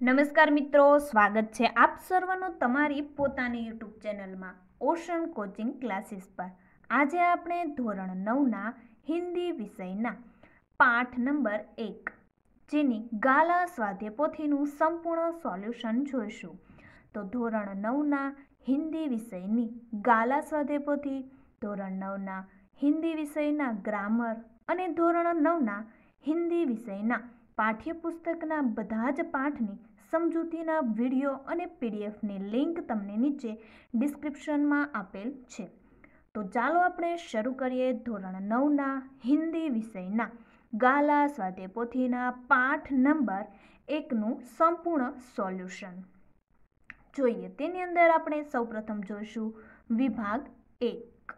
નમસ્કાર મિત્રો, સ્વાગત છે આપ સર્વનું તમારી પોતાની યુટ્યુબ ચેનલમાં ઓશન કોચિંગ ક્લાસીસ પર. આજે આપણે ધોરણ નવના હિન્દી વિષયના પાઠ નંબર એક, જેની ગાલા સ્વાધ્ય પોથીનું સંપૂર્ણ સોલ્યુશન જોઈશું. તો ધોરણ નવના હિન્દી વિષયની ગાલા સ્વાધ્ય પોથી, ધોરણ નવના હિન્દી વિષયના ગ્રામર અને ધોરણ નવના હિન્દી વિષયના પાઠ્યપુસ્તકના બધા જ પાઠની સમજૂતીના વીડિયો અને પીડીએફની લિંક તમને નીચે ડિસ્ક્રિપ્શનમાં આપેલ છે. તો ચાલો આપણે શરૂ કરીએ ધોરણ નવના હિન્દી વિષયના. ગાલા સ્વાધ્યાય પોથીના પાઠ નંબર એકનું સંપૂર્ણ સોલ્યુશન. જોઈએ, તેની અંદર આપણે સૌપ્રથમ જોઈશું વિભાગ એક,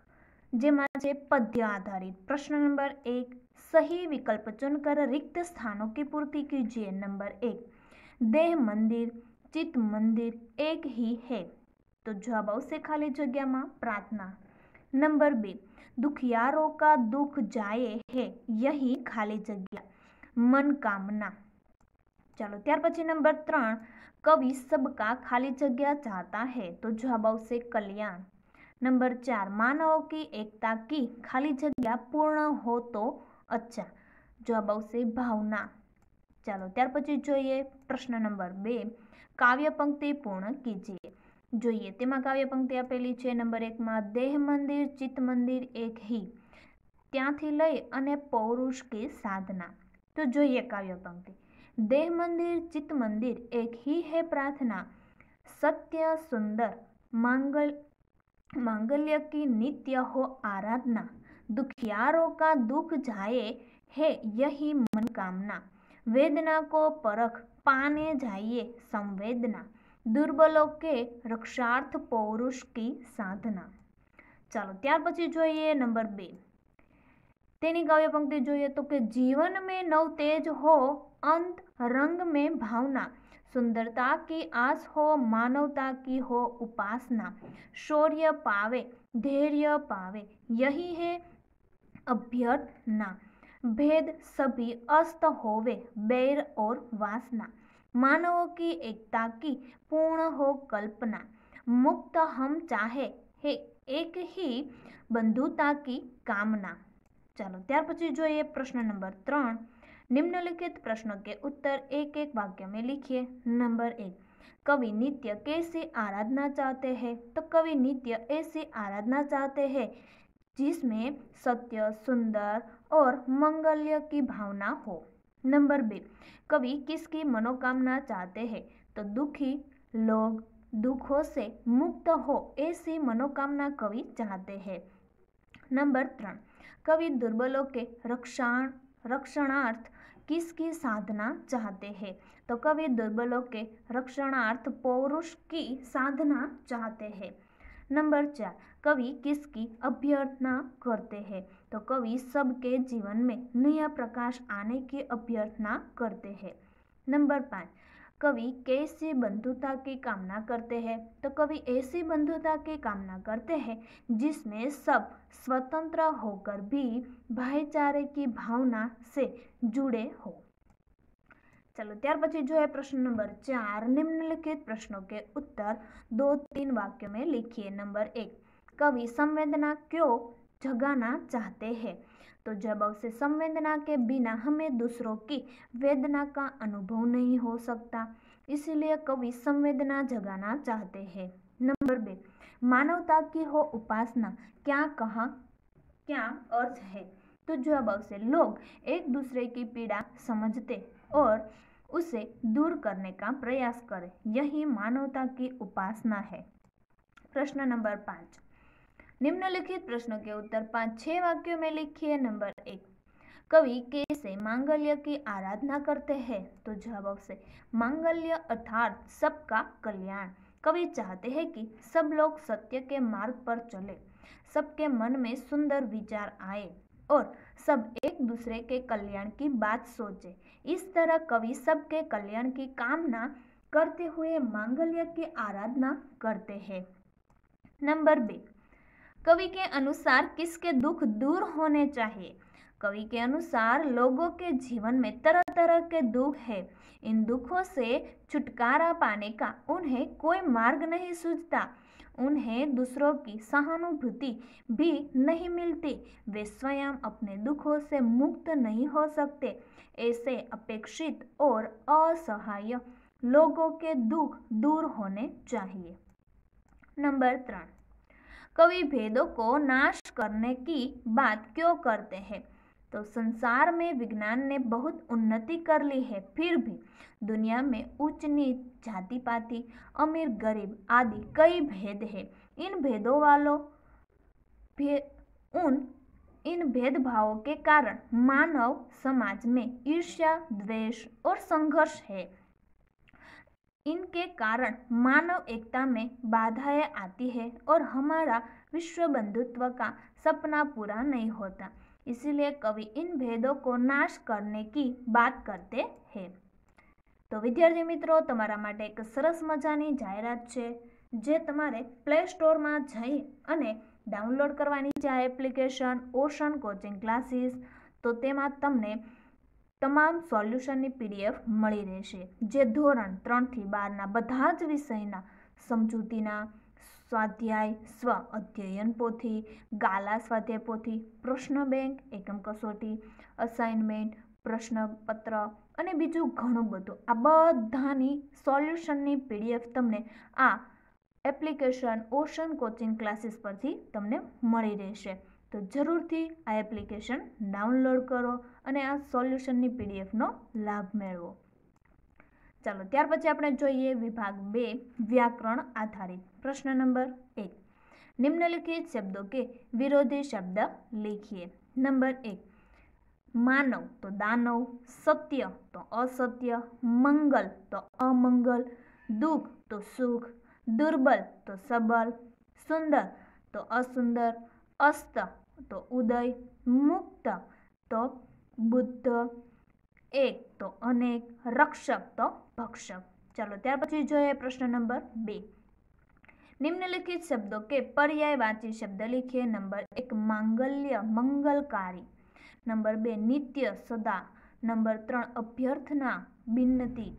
જેમાં છે પદ્ય આધારિત. પ્રશ્ન નંબર એક, સહી વિકલ્પ ચુનકર રિક્ત સ્થાનો કી પૂર્તિ કીજીએ નંબર એક. देह मंदिर चित्त मंदिर एक ही है तो जवाब આવશે ખાલી જગ્યામાં પ્રાર્થના નંબર બે દુખિયારો કા દુખ જાયે હે યહી ખાલી જગ્યા મન કામના ચાલો ત્યાર પછી નંબર ત્રણ કવિ સબકા ખાલી જગ્યા ચાહતા હે તો જવાબ આવશે કલ્યાણ નંબર ચાર માનવો की एकता की खाली जगह पूर्ण हो तो अच्छा જવાબ આવશે ભાવના ચાલો ત્યાર પછી જોઈએ પ્રશ્ન નંબર બે કાવ્ય પંક્તિ પૂર્ણ કીજીએ જોઈએ તેમાં કાવ્ય પંક્તિ આપેલી છે નંબર એકમાં દેહ મંદિર ચિત્ત મંદિર એક હી ત્યાંથી લઈ અને પૌરુષ કે સાધના તો જોઈએ કાવ્ય પંક્તિ દેહ મંદિર ચિત્ત મંદિર એક ही है प्रार्थना सत्य सुंदर मंगल मांगल्य की नित्य हो आराधना दुखियारों का दुख जाए है यही मनकामना वेदना को परख पाने जाइए संवेदना दुर्बलों के रक्षार्थ पौरुष की साधना ચાલો ત્યાર પછી જોઈએ નંબર બે તેની કાવ્ય પંક્તિ જોઈએ તો કે જીવન में नव तेज हो अंत रंग में भावना सुंदरता की आस हो मानवता की हो उपासना शौर्य पावे धैर्य पावे यही है अभ्यर्थना भेद सभी अस्त होवे बैर और वासना मानवों की एकता की पूर्ण हो कल्पना मुक्त हम चाहे है एक ही बंधुता की कामना ચાલો ત્યાર પછી જોઈએ પ્રશ્ન નંબર ત્રણ निम्नलिखित प्रश्नों के उत्तर एक एक वाक्य में लिखिए नंबर एक कवि नित्य कैसी आराधना चाहते हैं तो कवि नित्य ऐसी आराधना चाहते हैं जिसमें सत्य, सुंदर और मंगल्य की भावना हो। नंबर बे, कवि किसकी मनोकामना चाहते हैं? तो दुखी, लोग, दुखों से मुक्त हो ऐसी मनोकामना कवि चाहते हैं। नंबर त्रण, कवि दुर्बलों के रक्षण, रक्षणार्थ किसकी साधना चाहते हैं? तो कवि दुर्बलों के रक्षणार्थ पौरुष की साधना चाहते हैं। नंबर चार, कवि किसकी अभ्यर्थना करते हैं? तो कवि सबके जीवन में नया प्रकाश आने की अभ्यर्थना करते हैं। नंबर पाँच, कवि कैसी बंधुता की कामना करते हैं? तो कवि ऐसी बंधुता की कामना करते हैं, जिसमें सब स्वतंत्र होकर भी भाईचारे की भावना से जुड़े हो। चलो ત્યાર પછી जो है प्रश्न नंबर चार निम्नलिखित प्रश्नों के उत्तर दो तीन वाक्य में लिखिए नंबर एक कवि संवेदना क्यों जगाना चाहते हैं तो जब से संवेदना के बिना हमें दूसरों की वेदना का अनुभव नहीं हो सकता इसीलिए कवि संवेदना जगाना चाहते हैं नंबर बे मानवता की हो उपासना क्या कहा क्या अर्थ है तो जवाब से लोग एक दूसरे की पीड़ा समझते और उसे दूर करने का प्रयास करें। यही मानवता की उपासना है। प्रश्न नंबर पाँच। निम्नलिखित प्रश्नों के उत्तर पाँच छह वाक्यों में लिखिए। नंबर एक, कवि कैसे मांगल्य की आराधना करते हैं? तो जवाब से, मांगल्य अर्थात सबका कल्याण। कवि चाहते हैं कि सब लोग सत्य के मार्ग पर चले। सबके मन में सुंदर विचार आए और सब एक दूसरे के कल्याण की बात सोचे। इस तरह कवि सबके कल्याण की कामना करते हुए मांगल्य की आराधना करते हैं। नंबर बे, कवि के अनुसार किसके दुख दूर होने चाहिए? कवि के अनुसार लोगों के जीवन में तरह तरह के दुख है। इन दुखों से छुटकारा पाने का उन्हें कोई मार्ग नहीं सूझता। उन्हें दूसरों की सहानुभूति भी नहीं मिलती। वे स्वयं अपने दुखों से मुक्त नहीं हो सकते। ऐसे अपेक्षित और असहाय लोगों के दुख दूर होने चाहिए। नंबर त्रण कवि भेदों को नाश करने की बात क्यों करते हैं? तो संसार में विज्ञान ने बहुत उन्नति कर ली है फिर भी दुनिया में उच्च नीच जाति पाति अमीर गरीब आदि कई भेद है। इन भेदों वालों भे, उन इन भेदभावों के कारण मानव समाज में ईर्ष्या द्वेष और संघर्ष है। इनके कारण मानव एकता में बाधाएँ आती है और हमारा विश्व बंधुत्व का सपना पूरा नहीं होता। इसीलिए कवि इन भेदों को नाश करने की बात करते हैं તો વિદ્યાર્થી મિત્રો તમારા માટે એક સરસ મજાની જાહેરાત છે જે તમારે પ્લે સ્ટોરમાં જઈ અને ડાઉનલોડ કરવાની છે આ એપ્લિકેશન ઓશન કોચિંગ ક્લાસીસ તો તેમાં તમને તમામ સોલ્યુશનની પીડીએફ મળી રહેશે જે ધોરણ ત્રણથી બારના બધા જ વિષયના સમજૂતીના સ્વાધ્યાય સ્વ અધ્યયન પોથી, ગાલા સ્વાધ્યાય પોથી, પ્રશ્ન બેંક, એકમ કસોટી અસાઇનમેન્ટ પ્રશ્નપત્ર અને બીજું ઘણું બધું. આ બધાની સોલ્યુશનની પીડીએફ તમને આ એપ્લિકેશન ઓશન કોચિંગ ક્લાસીસ પરથી તમને મળી રહેશે. તો જરૂરથી આ એપ્લિકેશન ડાઉનલોડ કરો અને આ સોલ્યુશનની પીડીએફનો લાભ મેળવો. चलो त्यार अपने जो है विभाग बे व्याकरण आधारित प्रश्न नंबर एक निम्नलिखित शब्दों के विरोधी शब्द लिखिए नंबर एक मानव तो दानव सत्य तो असत्य मंगल तो अमंगल दुख तो सुख दुर्बल तो सबल सुंदर तो असुंदर अस्त तो उदय मुक्त तो बुद्ध एक तो अनेक रक्षक तो ભક્ષક ચાલો ત્યાર પછી જોઈએ પ્રશ્ન નંબર બે નિમ્નલિખિત શબ્દો કે પર્યાયવાચી શબ્દ લીખીએ નંબર એક માંગલ્ય મંગલકારી નંબર બે નિત્ય સદા નંબર ત્રણ અભ્યર્થના બિન્નતી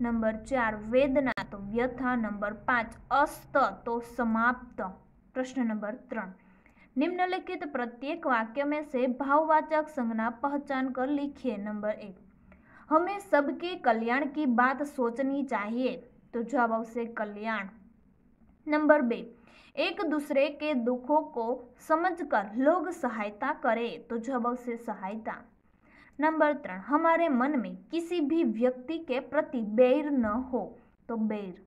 નંબર ચાર વેદના તો વ્યથા નંબર પાંચ અસ્ત તો समाप्त प्रश्न नंबर त्रण निम्नलिखित प्रत्येक वाक्य में से भाववाचक संज्ञा पहचान कर लिखिए नंबर एक हमें सबके कल्याण की बात सोचनी चाहिए। तो जवाब आवश्य कल्याण। नंबर बे, एक दूसरे के दुखों को समझकर लोग सहायता करें। तो जवाब से सहायता। नंबर तीन हमारे मन में किसी भी व्यक्ति के प्रति बैर न हो। तो बैर।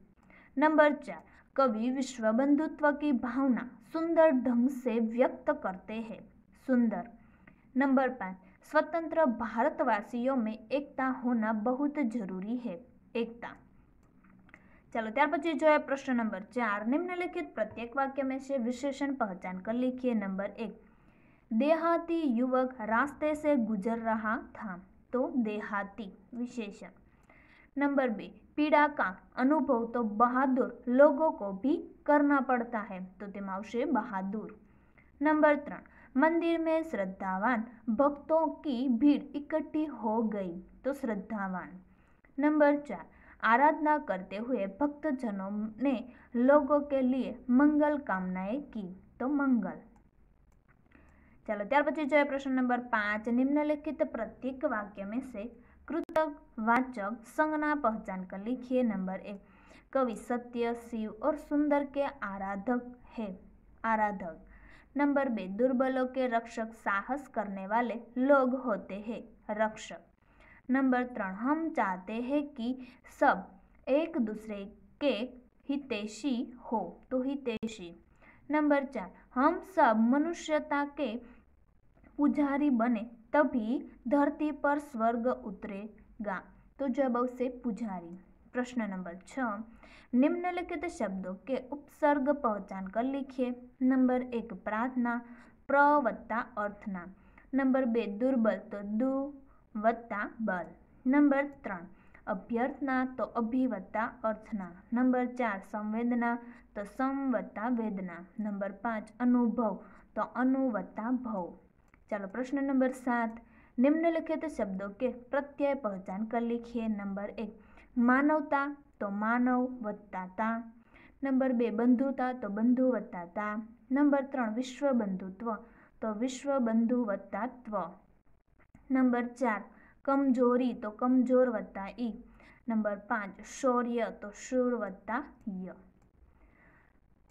नंबर चार, कवि विश्व बंधुत्व की भावना सुंदर ढंग से व्यक्त करते हैं। सुंदर। नंबर पाँच स्वतंत्र भारतवासियों में एकता होना बहुत ज़रूरी है, एकता। चलो पी जो है प्रश्न नंबर चार, निम्नलिखित प्रत्येक वाक्य में से विशेषण पहचान कर लिखिए नंबर एक। देहाती युवक रास्ते से गुजर रहा था तो देहाती विशेषण। नंबर बी, पीड़ा का अनुभव तो बहादुर लोगों को भी करना पड़ता है तो तेमावशे बहादुर। नंबर त्रण मंदिर में श्रद्धावान भक्तों की भीड़ इकट्ठी हो गई तो श्रद्धावान। नंबर चार, आराधना करते हुए भक्तजनों ने लोगों के लिए मंगल कामनाएँ की तो मंगल। चलो, त्यार जो प्रश्न नंबर पाँच, निम्नलिखित प्रत्येक वाक्य में से कृतक वाचक संज्ञा पहचान कर लिखिए। नंबर एक, कवि सत्य, शिव और सुंदर के आराधक है, आराधक। नंबर बे, दुर्बलों के रक्षक साहस करने वाले लोग होते हैं, रक्षक। नंबर त्रण, हम चाहते हैं कि सब एक दूसरे के हितेशी हो तो हितेशी नंबर चार, हम सब मनुष्यता के पुजारी बने, तभी धरती पर स्वर्ग उतरेगा। तो जब से पुजारी प्रश्न नंबर छ निम्नलिखित शब्दों के उपसर्ग पहचान कर लिखिए नंबर एक प्रार्थना प्रवत्ता अर्थना नंबर बे दुर्बल तो दु વત્તા બલ નંબર ત્રણ અભ્યર્થના તો અભિવત્તા અર્થના નંબર ચાર સંવેદના તો સમ વત્તા વેદના નંબર પાંચ અનુભવ તો અનુવત્તા ભવ चलो प्रश्न नंबर सात निम्नलिखित शब्दों के प्रत्यय पहचान कर लिखिए नंबर एक માનવતા તો માનવ વત્તા તા નંબર બે, બંધુતા તો બંધુ વત્તા તા નંબર ત્રણ વિશ્વ બંધુત્વ તો વિશ્વ બંધુ વત્તા ત્વ નંબર ચાર, કમજોરી તો કમજોર વત્તા ઈ નંબર પાંચ, શૌર્ય તો શૂર વત્તા ય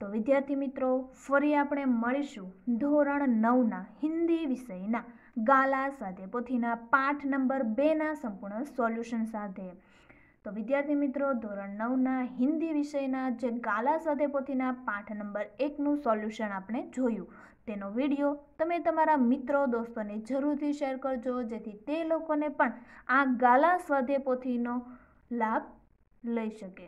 તો વિદ્યાર્થી મિત્રો, ફરી આપણે મળીશું ધોરણ નવના હિન્દી વિષયના ગાલા સાથે પોથીના પાઠ નંબર બેના સંપૂર્ણ સોલ્યુશન સાથે. તો વિદ્યાર્થી મિત્રો, ધોરણ નવના હિન્દી વિષયના જે ગાલા સાથે પોથીના પાઠ નંબર એકનું સોલ્યુશન આપણે જોયું. તેનો વીડિયો તમે તમારા મિત્રો, દોસ્તોને જરૂરથી શેર કરજો, જેથી તે લોકોને પણ આ ગાલા સ્વાધ્યાય પોથીનો લાભ લઈ શકે.